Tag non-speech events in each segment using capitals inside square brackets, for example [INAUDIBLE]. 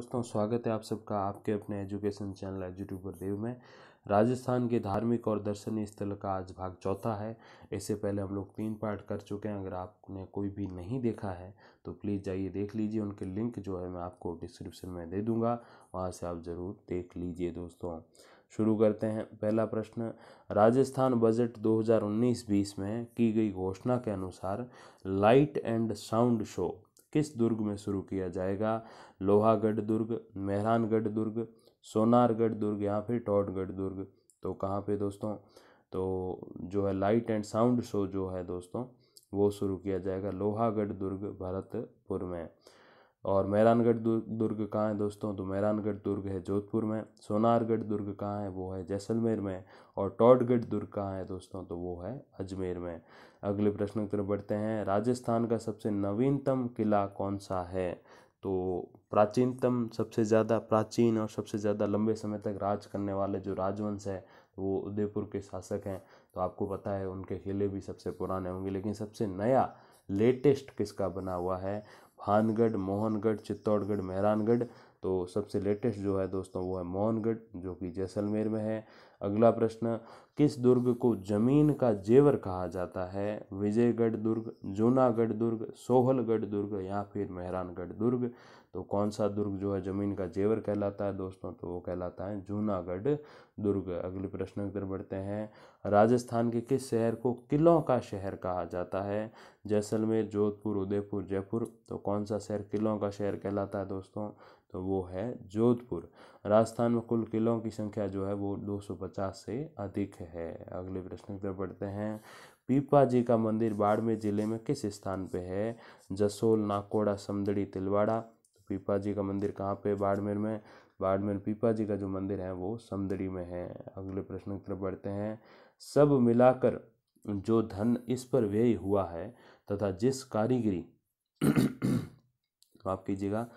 दोस्तों, स्वागत है आप सबका आपके अपने एजुकेशन चैनल एजुट्यूबर देव में। राजस्थान के धार्मिक और दर्शनीय स्थल का आज भाग चौथा है। इससे पहले हम लोग तीन पार्ट कर चुके हैं। अगर आपने कोई भी नहीं देखा है तो प्लीज़ जाइए देख लीजिए। उनके लिंक जो है मैं आपको डिस्क्रिप्शन में दे दूँगा। वहाँ से आप ज़रूर देख लीजिए दोस्तों। शुरू करते हैं। पहला प्रश्न, राजस्थान बजट 2019-20 में की गई घोषणा के अनुसार लाइट एंड साउंड शो किस दुर्ग में शुरू किया जाएगा? लोहागढ़ दुर्ग, मेहरानगढ़ दुर्ग, सोनारगढ़ दुर्ग या फिर टॉडगढ़ दुर्ग? तो कहाँ पे दोस्तों? तो जो है लाइट एंड साउंड शो जो है दोस्तों, वो शुरू किया जाएगा लोहागढ़ दुर्ग, भरतपुर में। और मेहरानगढ़ दुर्ग कहाँ है दोस्तों? तो मेहरानगढ़ दुर्ग है जोधपुर में, सोनारगढ़ दुर्ग कहाँ है? वो है जैसलमेर में और टॉडगढ़ दुर्ग कहाँ है दोस्तों? तो वो है अजमेर में। अगले प्रश्न की तरफ़ बढ़ते हैं। राजस्थान का सबसे नवीनतम किला कौन सा है? तो प्राचीनतम, सबसे ज़्यादा प्राचीन और सबसे ज़्यादा लंबे समय तक राज करने वाले जो राजवंश है, वो उदयपुर के शासक हैं। तो आपको पता है उनके किले भी सबसे पुराने होंगे, लेकिन सबसे नया, लेटेस्ट किसका बना हुआ है? भानगढ़, मोहनगढ़, चित्तौड़गढ़, मेहरानगढ़। तो सबसे लेटेस्ट जो है दोस्तों वो है मोहनगढ़, जो कि जैसलमेर में है। अगला प्रश्न, किस दुर्ग को ज़मीन का जेवर कहा जाता है? विजयगढ़ दुर्ग, जूनागढ़ दुर्ग, सोहलगढ़ दुर्ग या फिर मेहरानगढ़ दुर्ग? तो कौन सा दुर्ग जो है ज़मीन का जेवर कहलाता है दोस्तों? तो वो कहलाता है जूनागढ़ दुर्ग। अगले प्रश्न की तरफ़ बढ़ते हैं। राजस्थान के किस शहर को किलों का शहर कहा जाता है? जैसलमेर, जोधपुर, उदयपुर, जयपुर। तो कौन सा शहर किलों का शहर कहलाता है दोस्तों? तो वो है जोधपुर। राजस्थान में कुल किलों की संख्या जो है वो 250 से अधिक है। अगले प्रश्न की तरफ़ बढ़ते हैं। पीपा जी का मंदिर बाड़मेर ज़िले में किस स्थान पे है? जसोल, नाकोड़ा, समदड़ी, तिलवाड़ा। पीपा जी का मंदिर कहाँ पे बाड़मेर में। बाड़मेर पीपा जी का जो मंदिर है वो समदड़ी में है। अगले प्रश्न की तरफ़ बढ़ते हैं। सब मिलाकर जो धन इस पर व्यय हुआ है तथा जिस कारीगरी माफ़ कीजिएगा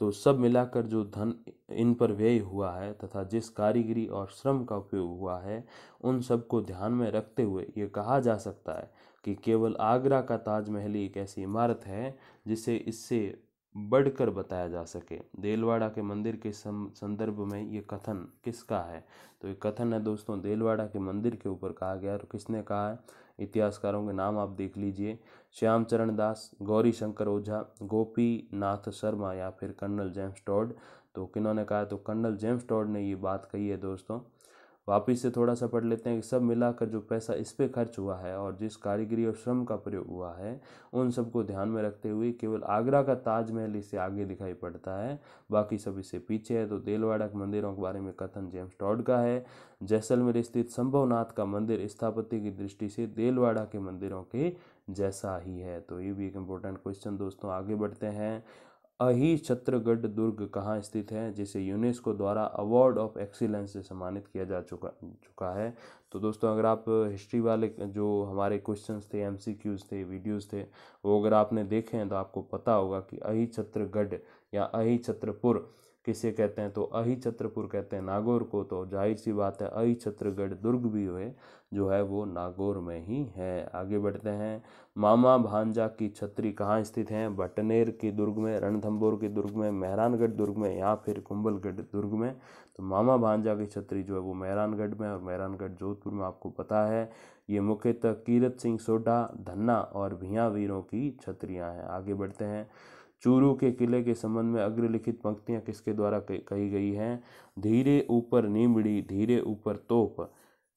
तो सब मिलाकर जो धन इन पर व्यय हुआ है तथा जिस कारीगरी और श्रम का उपयोग हुआ है, उन सबको ध्यान में रखते हुए ये कहा जा सकता है कि केवल आगरा का ताजमहल ही एक ऐसी इमारत है जिसे इससे बढ़कर बताया जा सके। देलवाड़ा के मंदिर के संदर्भ में ये कथन किसका है? तो ये कथन है दोस्तों, देलवाड़ा के मंदिर के ऊपर कहा गया और किसने कहा है? इतिहासकारों के नाम आप देख लीजिए। श्याम चरण दास गौरी शंकर ओझा गोपी नाथ शर्मा या फिर कर्नल जेम्स टॉड। तो किन्होंने कहा तो कर्नल जेम्स टॉड ने ये बात कही है दोस्तों वापिस से थोड़ा सा पढ़ लेते हैं कि सब मिलाकर जो पैसा इस पर खर्च हुआ है और जिस कारीगरी और श्रम का प्रयोग हुआ है, उन सबको ध्यान में रखते हुए केवल आगरा का ताजमहल इससे आगे दिखाई पड़ता है। बाकी सब इससे पीछे है तो देलवाड़ा के मंदिरों के बारे में कथन जेम्स टॉड का है। जैसलमेर स्थित संभवनाथ का मंदिर स्थापत्य की दृष्टि से देलवाड़ा के मंदिरों के जैसा ही है। तो ये भी एक इम्पोर्टेंट क्वेश्चन दोस्तों, आगे बढ़ते हैं। अही छत्रगढ़ दुर्ग कहाँ स्थित है, जिसे यूनेस्को द्वारा अवार्ड ऑफ़ एक्सीलेंस से सम्मानित किया जा चुका चुका है। तो दोस्तों, अगर आप हिस्ट्री वाले जो हमारे क्वेश्चंस थे एमसीक्यूज थे, वीडियोस थे, वो अगर आपने देखे हैं तो आपको पता होगा कि अही छत्रगढ़ या अही छत्रपुर किसे कहते हैं? तो अही छत्रपुर कहते हैं नागौर को। तो ज़ाहिर सी बात है अही छत्रगढ़ दुर्ग भी हुए जो है वो नागौर में ही है। आगे बढ़ते हैं। मामा भांजा की छत्री कहाँ स्थित हैं? बटनेर के दुर्ग में रणथम्बोर के दुर्ग में, मेहरानगढ़ दुर्ग में, या फिर कुंभलगढ़ दुर्ग में। तो मामा भांजा की छत्री जो है वो मेहरानगढ़ में और मेहरानगढ़ जोधपुर में आपको पता है। ये मुख्यतः कीरत सिंह सोडा, धन्ना और भिया वीरों की छत्रियाँ हैं। आगे बढ़ते हैं। चूरू के किले के संबंध में अग्रलिखित पंक्तियाँ किसके द्वारा कही गई हैं? धीरे ऊपर नीमड़ी, धीरे ऊपर तोप।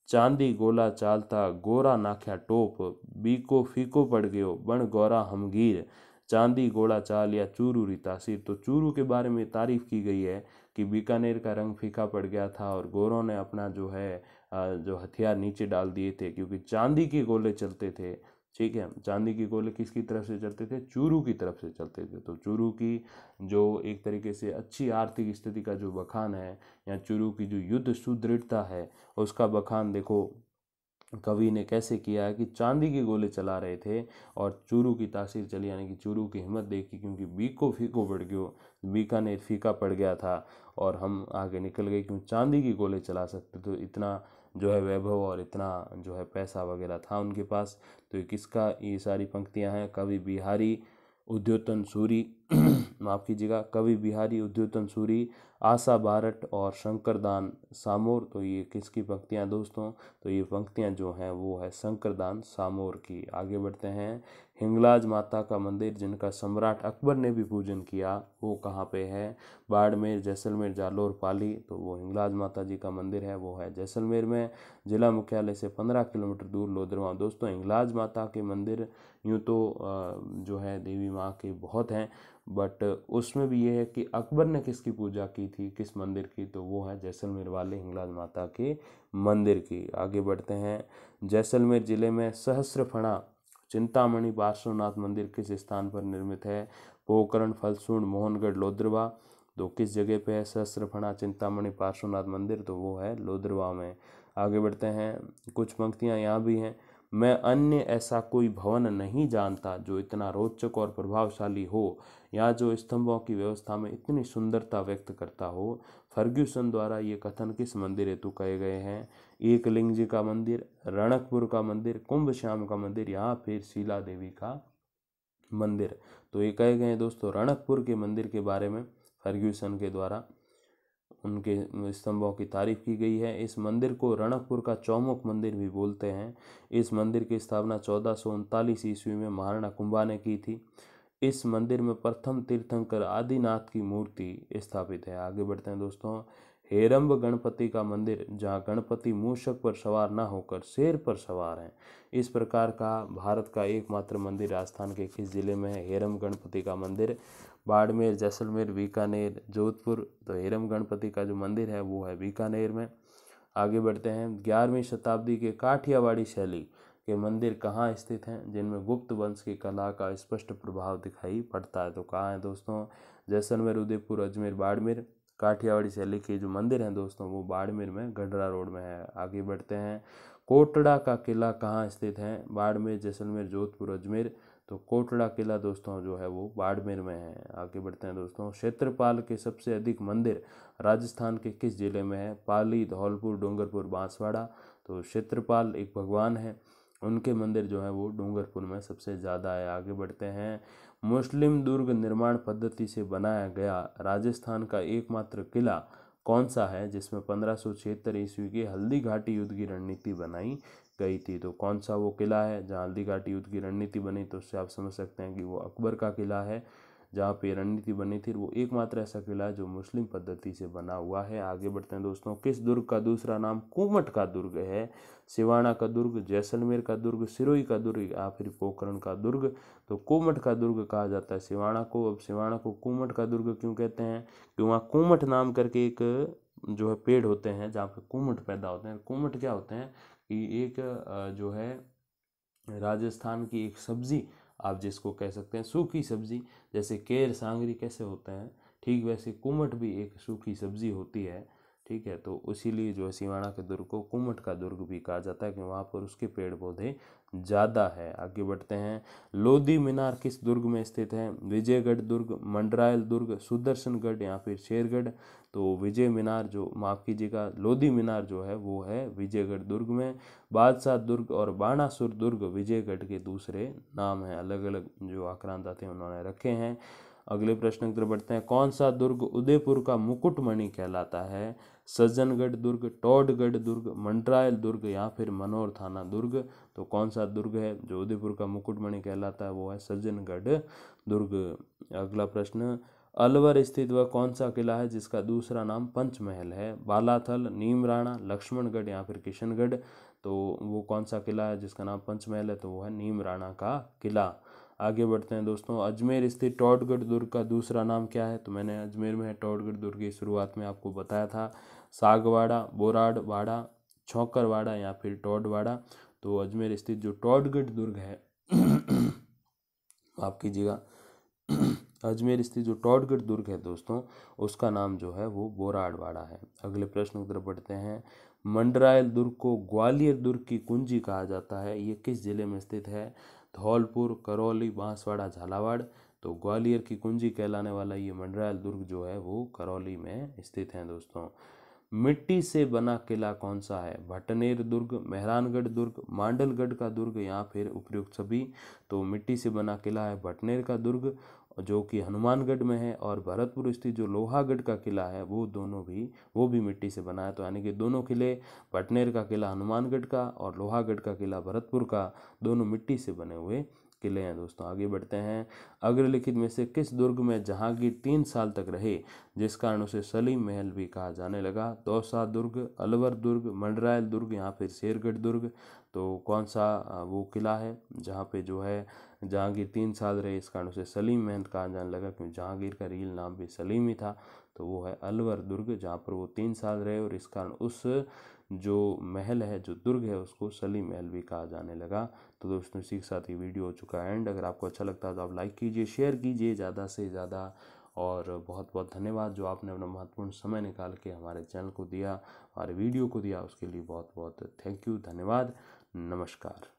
चांदी गोला चालता, गोरा नाख्या टोप। बीको फीको पड़ गयो, बण गौरा हमगीर। चांदी गोला चाल या चूरू री तासीर। तो चूरू के बारे में तारीफ़ की गई है कि बीकानेर का रंग फीका पड़ गया था और गोरों ने अपना जो है जो हथियार नीचे डाल दिए थे, क्योंकि चांदी के गोले चलते थे। ठीक है, चांदी की गोले किसकी तरफ़ से चलते थे? चूरू की तरफ़ से चलते थे। तो चूरू की जो एक तरीके से अच्छी आर्थिक स्थिति का जो बखान है या चूरू की जो युद्ध सुदृढ़ता है, उसका बखान देखो, कवि ने कैसे किया है कि चांदी के गोले चला रहे थे और चूरू की तासीर चली, यानी कि चूरू की हिम्मत देखी क्योंकि बीको फीको बढ़ गयो बीकानेर फीका पड़ गया था और हम आगे निकल गए क्यों चांदी के गोले चला सकते तो इतना जो है वैभव और इतना जो है पैसा वगैरह था उनके पास। तो ये किसका, ये सारी पंक्तियाँ हैं? कवि बिहारी, उद्योतन सूरी [CLEARS THROAT] माफ़ कीजिएगा, कवि बिहारी, उद्योतन सूरी, आशा बारट और शंकरदान सामोर। तो ये किसकी पंक्तियाँ दोस्तों? तो ये पंक्तियाँ जो हैं, वो है शंकरदान सामोर की। आगे बढ़ते हैं। हिंगलाज माता का मंदिर, जिनका सम्राट अकबर ने भी पूजन किया, वो कहाँ पे है? बाड़मेर, जैसलमेर, जालोर, पाली। तो वो हिंगलाज माता जी का मंदिर है, वो है जैसलमेर में। जिला मुख्यालय से पंद्रह किलोमीटर दूर लोधरवा। दोस्तों, हिंगलाज माता के मंदिर यूँ तो जो है देवी माँ के बहुत हैं। बट उसमें भी ये है कि अकबर ने किसकी पूजा की थी, किस मंदिर की? तो वो है जैसलमेर वाले हिंगलाज माता के मंदिर की। आगे बढ़ते हैं। जैसलमेर ज़िले में सहस्रफणा, चिंतामणि पार्श्वनाथ मंदिर किस स्थान पर निर्मित है? पोकरण, फलसूण, मोहनगढ़ लोद्रवा तो किस जगह पे है सहस्रफणा, चिंतामणि पार्श्वनाथ मंदिर? तो वो है लोद्रवा में। आगे बढ़ते हैं। कुछ पंक्तियाँ यहाँ भी हैं। मैं अन्य ऐसा कोई भवन नहीं जानता जो इतना रोचक और प्रभावशाली हो, या जो स्तंभों की व्यवस्था में इतनी सुंदरता व्यक्त करता हो। फर्ग्यूसन द्वारा ये कथन किस मंदिर हेतु कहे गए हैं? एक लिंग जी का मंदिर, रणकपुर का मंदिर, कुंभ श्याम का मंदिर, या फिर शीला देवी का मंदिर? तो ये कहे गए दोस्तों, रणकपुर के मंदिर के बारे में, फर्ग्यूसन के द्वारा। उनके स्तंभों की तारीफ़ की गई है। इस मंदिर को रणकपुर का चौमुख मंदिर भी बोलते हैं। इस मंदिर की स्थापना चौदह सौ उनतालीस ईस्वी में महाराणा कुंभा ने की थी। इस मंदिर में प्रथम तीर्थंकर आदिनाथ की मूर्ति स्थापित है। आगे बढ़ते हैं दोस्तों। हेरम्ब गणपति का मंदिर, जहाँ गणपति मूषक पर सवार ना होकर शेर पर सवार हैं। इस प्रकार का भारत का एकमात्र मंदिर राजस्थान के किस ज़िले में है? हेरम गणपति का मंदिर बाड़मेर, जैसलमेर, बीकानेर, जोधपुर तो हेरम गणपति का जो मंदिर है वो है बीकानेर में। आगे बढ़ते हैं। ग्यारहवीं शताब्दी के काठियावाड़ी शैली के मंदिर कहाँ स्थित हैं, जिनमें गुप्त वंश की कला का स्पष्ट प्रभाव दिखाई पड़ता है? तो कहाँ है दोस्तों? जैसलमेर, उदयपुर, अजमेर, बाड़मेर। काठियावाड़ी शैली के जो मंदिर हैं दोस्तों, वो बाड़मेर में, गढ़रा रोड में है। आगे बढ़ते हैं। कोटड़ा का किला कहाँ स्थित है? बाड़मेर, जैसलमेर, जोधपुर, अजमेर। तो कोटड़ा किला दोस्तों जो है वो बाड़मेर में है। आगे बढ़ते हैं दोस्तों। क्षेत्रपाल के सबसे अधिक मंदिर राजस्थान के किस ज़िले में है? पाली, धौलपुर, डूंगरपुर, बांसवाड़ा। तो क्षेत्रपाल एक भगवान है। उनके मंदिर जो है वो डूंगरपुर में सबसे ज़्यादा है। आगे बढ़ते हैं। मुस्लिम दुर्ग निर्माण पद्धति से बनाया गया राजस्थान का एकमात्र किला कौन सा है जिसमें पंद्रह सौ छिहत्तर ईस्वी की हल्दी घाटी युद्ध की रणनीति बनाई गई थी? तो कौन सा वो किला है? जहाँ हल्दी घाटी युद्ध की रणनीति बनी तो उससे आप समझ सकते हैं कि वो अकबर का किला है। जहाँ पे रणनीति बनी थी, वो एकमात्र ऐसा किला जो मुस्लिम पद्धति से बना हुआ है। आगे बढ़ते हैं दोस्तों, किस दुर्ग का दूसरा नाम? कुमट का दुर्ग है। सिवाना का दुर्ग, जैसलमेर का दुर्ग, सिरोही का दुर्ग, या फिर पोखरण का दुर्ग। तो कुमट का दुर्ग कहा जाता है सिवाना को। अब सिवाना को कुमट का दुर्ग क्यों कहते हैं? कि वहाँ कुमट नाम करके एक, जो है पेड़ होते हैं, जहाँ पे कुमट पैदा होते हैं। कुमट क्या होते हैं? कि एक जो है, राजस्थान की एक सब्ज़ी आप जिसको कह सकते हैं सूखी सब्ज़ी, जैसे केर सांगरी कैसे होते हैं, ठीक वैसे कुमट भी एक सूखी सब्ज़ी होती है। ठीक है? तो इसीलिए जो है सिवाना के दुर्ग को कुमट का दुर्ग भी कहा जाता है कि वहाँ पर उसके पेड़ पौधे ज़्यादा है। आगे बढ़ते हैं। लोधी मीनार किस दुर्ग में स्थित है? विजयगढ़ दुर्ग, मंडरायल दुर्ग, सुदर्शनगढ़ या फिर शेरगढ़? तो विजय मीनार जो, माफ़ कीजिएगा, लोधी मीनार जो है, वो है विजयगढ़ दुर्ग में। बादशाह दुर्ग और बाणासुर दुर्ग विजयगढ़ के दूसरे नाम हैं। अलग अलग जो आक्रांत आते हैं, उन्होंने रखे हैं। अगले प्रश्न की तरफ़ बढ़ते हैं। कौन सा दुर्ग उदयपुर का मुकुटमणि कहलाता है? सज्जनगढ़ दुर्ग, टोडगढ़ दुर्ग, मंडरायल दुर्ग या फिर मनोर थाना दुर्ग तो कौन सा दुर्ग है जो उदयपुर का मुकुटमणि कहलाता है, वो है सज्जनगढ़ दुर्ग। अगला प्रश्न, अलवर स्थित वह कौन सा किला है जिसका दूसरा नाम पंचमहल है? बालाथल, नीमराणा, लक्ष्मणगढ़ या फिर किशनगढ़? तो वो कौन सा किला है जिसका नाम पंचमहल है तो वो है नीम राणा का किला। आगे बढ़ते हैं दोस्तों, अजमेर स्थित टॉडगढ़ दुर्ग का दूसरा नाम क्या है? तो मैंने अजमेर में है, टॉडगढ़ दुर्ग की शुरुआत में आपको बताया था। सागवाड़ा, बोराडवाड़ा, छौकरवाड़ा या फिर टोडवाड़ा तो अजमेर स्थित जो टॉडगढ़ दुर्ग है [CLEARS THROAT] माफ़ कीजिएगा [CLEARS THROAT] अजमेर स्थित जो टॉडगढ़ दुर्ग है दोस्तों, उसका नाम जो है वो बोराडवाड़ा है। अगले प्रश्न की तरफ़ बढ़ते हैं। मंडरायल दुर्ग को ग्वालियर दुर्ग की कुंजी कहा जाता है। ये किस ज़िले में स्थित है? धौलपुर, करौली, बांसवाड़ा, झालावाड़। तो ग्वालियर की कुंजी कहलाने वाला ये मंडरायल दुर्ग जो है वो करौली में स्थित है दोस्तों। मिट्टी से बना किला कौन सा है? भटनेर दुर्ग, मेहरानगढ़ दुर्ग, मांडलगढ़ का दुर्ग या फिर उपयुक्त सभी। तो मिट्टी से बना किला है भटनेर का दुर्ग, जो कि हनुमानगढ़ में है, और भरतपुर स्थित जो लोहागढ़ का किला है, वो दोनों भी, वो भी मिट्टी से बना है। तो यानी कि दोनों किले पटनेर का किला हनुमानगढ़ का और लोहागढ़ का किला भरतपुर का, दोनों मिट्टी से बने हुए किले हैं दोस्तों। आगे बढ़ते हैं। अग्रलिखित में से किस दुर्ग में जहांगीर तीन साल तक रहे, जिस कारण उसे सलीम महल भी कहा जाने लगा? दौसा दुर्ग, अलवर दुर्ग, मंडरायल दुर्ग, यहाँ फिर शेरगढ़ दुर्ग। तो कौन सा वो किला है जहाँ पे जो है जहांगीर तीन साल रहे, इस कारण उसे सलीम महल कहा जाने लगा, क्योंकि जहांगीर का रियल नाम भी सलीम ही था। तो वो है अलवर दुर्ग, जहाँ पर वो तीन साल रहे और इस कारण उस जो महल है, जो दुर्ग है, उसको सली महल भी कहा जाने लगा। तो दोस्तों, इसी के साथ ये वीडियो हो चुका है एंड अगर आपको अच्छा लगता है तो आप लाइक कीजिए शेयर कीजिए ज़्यादा से ज़्यादा। और बहुत बहुत धन्यवाद जो आपने अपना महत्वपूर्ण समय निकाल के हमारे चैनल को दिया, हमारे वीडियो को दिया। उसके लिए बहुत बहुत थैंक यू धन्यवाद, नमस्कार।